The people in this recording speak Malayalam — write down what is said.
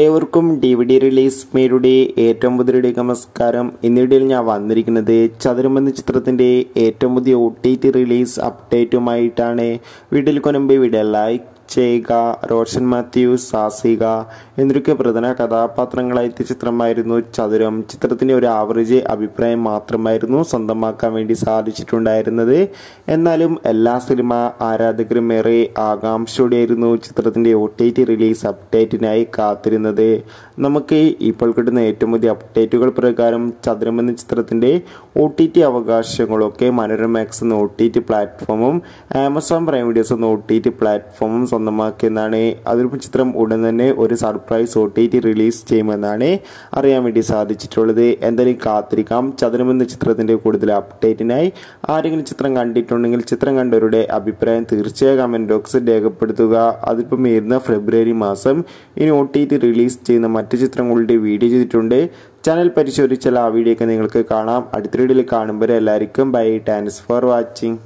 ഏവർക്കും ഡി വി ഡി റിലീസ് മേരുടെ ഏറ്റവും പുതിയ നമസ്കാരം. ഇന്നിടയിൽ ഞാൻ വന്നിരിക്കുന്നത് ചതുരം എന്ന ചിത്രത്തിന്റെ ഏറ്റവും പുതിയ ഒ ടി ടി റിലീസ് അപ്ഡേറ്റുമായിട്ടാണ് വീട്ടിൽ കൊനമ്പ് വീഡിയോ ലൈക്ക് ചെയ്യുക റോഷൻ മാത്യു സാസിക എന്നൊക്കെ പ്രധാന കഥാപാത്രങ്ങളായ എത്തിയ ചിത്രമായിരുന്നു. ചതുരം ചിത്രത്തിന്റെ ഒരു ആവറേജ് അഭിപ്രായം മാത്രമായിരുന്നു സ്വന്തമാക്കാൻ വേണ്ടി സാധിച്ചിട്ടുണ്ടായിരുന്നത്. എന്നാലും എല്ലാ സിനിമ ആരാധകരും ഏറെ ആകാംക്ഷയോടെയായിരുന്നു ചിത്രത്തിന്റെ ഒ ടി റിലീസ് അപ്ഡേറ്റിനായി കാത്തിരുന്നത്. നമുക്ക് ഇപ്പോൾ കിട്ടുന്ന ഏറ്റവും പുതിയ അപ്ഡേറ്റുകൾ പ്രകാരം ചതുരം എന്ന ചിത്രത്തിന്റെ ഒ ടി ടി അവകാശങ്ങളൊക്കെ മനോരമാക്സ് എന്ന ഒ ടി ടി പ്ലാറ്റ്ഫോമും ആമസോൺ പ്രൈം വീഡിയോസ് എന്ന ഒ ടി ടി പ്ലാറ്റ്ഫോമും സ്വന്തമാക്കിയെന്നാണ്. അതിലൊപ്പം ചിത്രം ഉടൻ തന്നെ ഒരു surprise O T T release ചെയ്യുമെന്നാണ് അറിയാൻ വേണ്ടി സാധിച്ചിട്ടുള്ളത്. എന്തായാലും കാത്തിരിക്കാം. ചതുരം എന്ന ചിത്രത്തിന്റെ കൂടുതൽ അപ്ഡേറ്റിനായി ആരെങ്കിലും ചിത്രം കണ്ടിട്ടുണ്ടെങ്കിൽ ചിത്രം കണ്ടവരുടെ അഭിപ്രായം തീർച്ചയായും കമന്റ് ബോക്സിൽ രേഖപ്പെടുത്തുക. അതിപ്പം വരുന്ന ഫെബ്രുവരി മാസം ഇനി ഒ ടി ടി റിലീസ് ചെയ്യുന്ന മറ്റു ചിത്രങ്ങളുടെ വീഡിയോ ചെയ്തിട്ടുണ്ട്. ചാനൽ പരിശോധിച്ചാൽ ആ വീഡിയോ ഒക്കെ നിങ്ങൾക്ക് കാണാം. അടുത്ത വീഡിയോയിൽ കാണുമ്പോൾ എല്ലാവർക്കും ബൈ താങ്ക്സ് ഫോർ വാച്ചിങ്